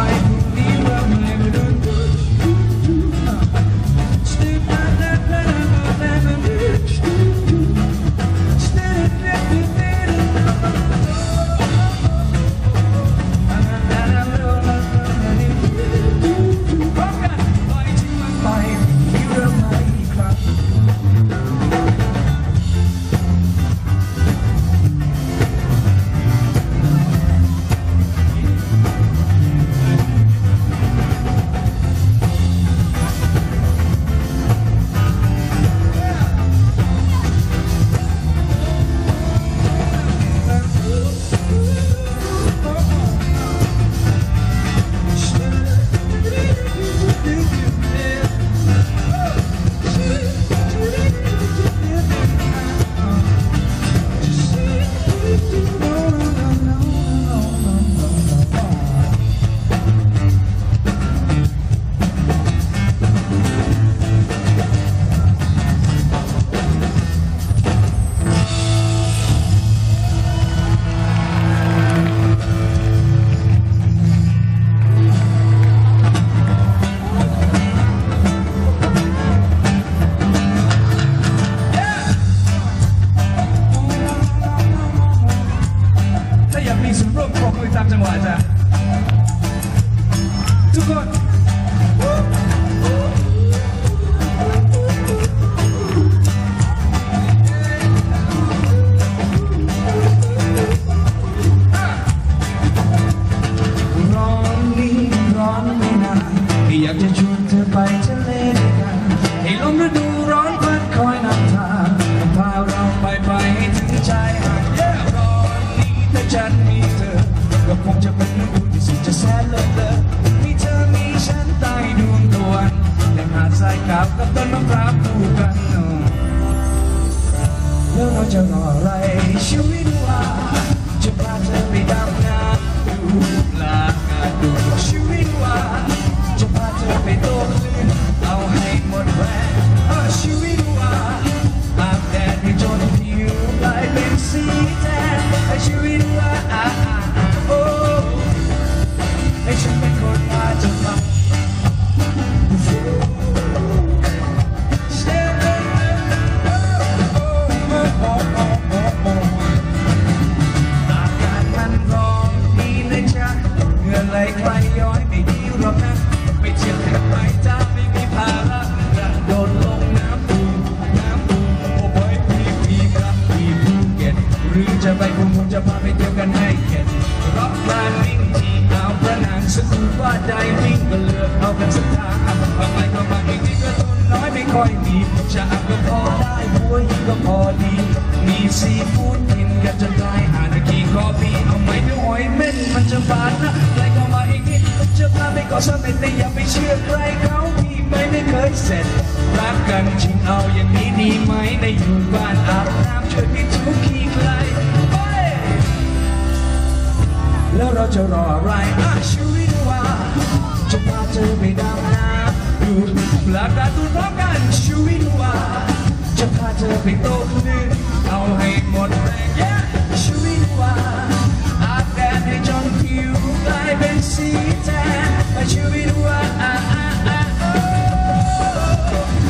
find me. body Need seafood in ganja dry Anarchy coffee Ang may new บ้นมันจะบานนะใครเข้ามาอีกนิดจะพาไปก่อสมเร็จแต่อย่าไปเชื่อใครเขาที่ไม่ไม่เคยเสร็จ รักกันจริงเอาอย่างนี้ดีไหมในอยู่บ้านอาบน้ำช่วยพี่ทุกขี้ใครแล้วเราจะรออะไรชีวิตว่าจะพาเธอไปดำน้ำดูปลาตาตุนรัก เธอไปตกมือเอาให้หมดแรงแย่ชีวิตว่าอาบแดดให้จนผิวกลายเป็นสีแทนแต่ชีวิตว่า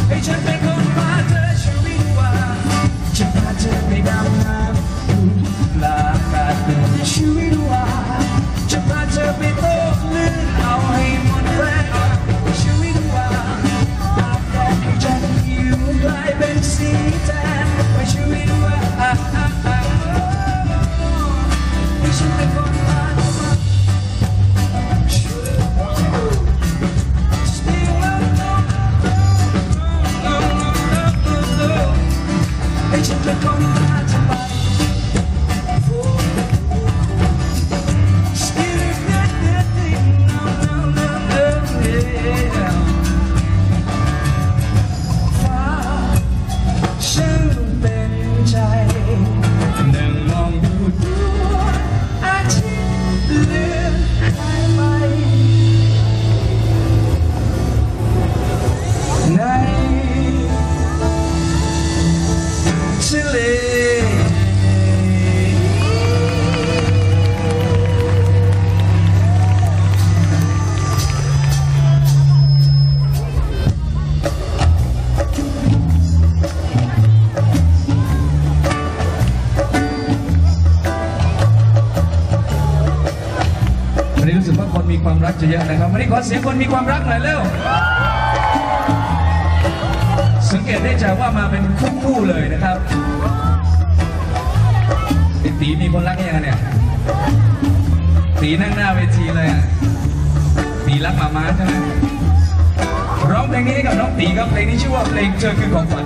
ให้ฉันเป็นคนพาเธอชีวิตว่าจะพาเธอไปดำ เยอะนะครับวันนี้ขอเสียงคนมีความรักหน่อยเร็ว สังเกตได้จากว่ามาเป็นคู่ๆเลยนะครับตีมีคนรักยังไงเนี่ยตีนั่งหน้าเวทีเลยอะตีรักมาม้าใช่ไหมร้องเพลงนี้ให้กับน้องตีครับเพลงนี้ชื่อว่าเพลงเจอคือของฝัน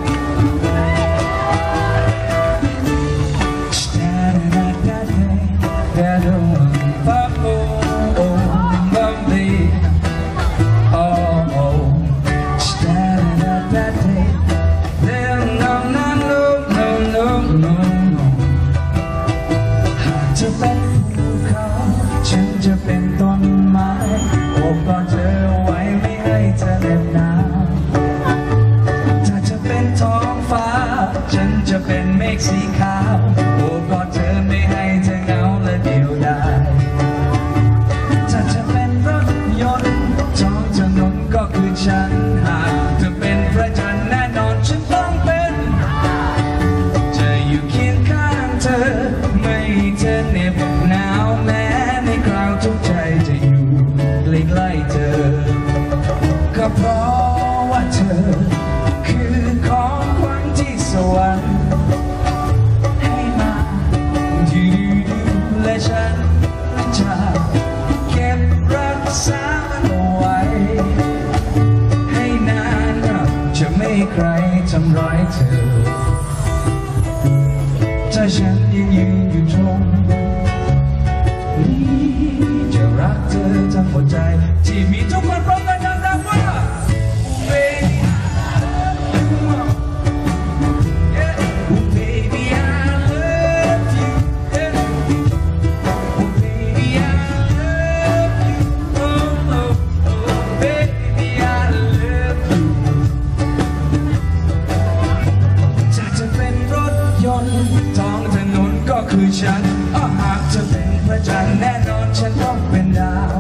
อ้อหากเธอเป็นพระจันทร์แน่นอนฉันต้องเป็นดาว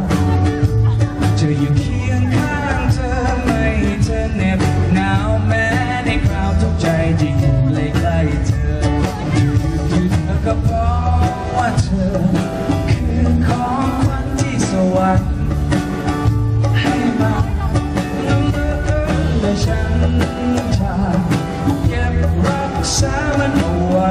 จะอยู่เคียงข้างเธอไม่เธอเหน็บหนาวแม้ในคราวทุกข์ใจจะอยู่ใกล้เธออยู่หยุดแล้วก็เพราะว่าเธอ คือของขวัญที่สวรรค์ให้มาน้ำเลือดและฉันจะเก็บรักษามันเอาไว้